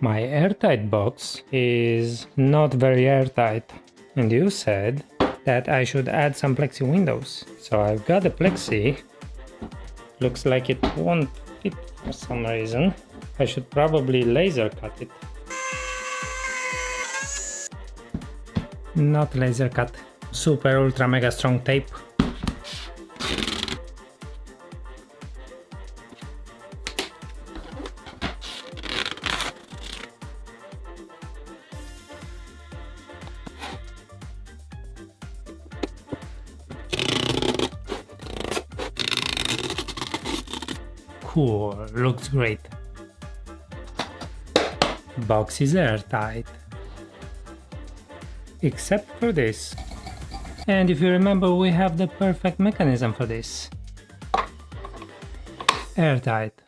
My airtight box is not very airtight and you said that I should add some plexi windows. So I've got the plexi. Looks like it won't fit for some reason. I should probably laser cut it. Not laser cut. Super ultra mega strong tape. Cool, looks great. Box is airtight. Except for this. And if you remember, we have the perfect mechanism for this. Airtight.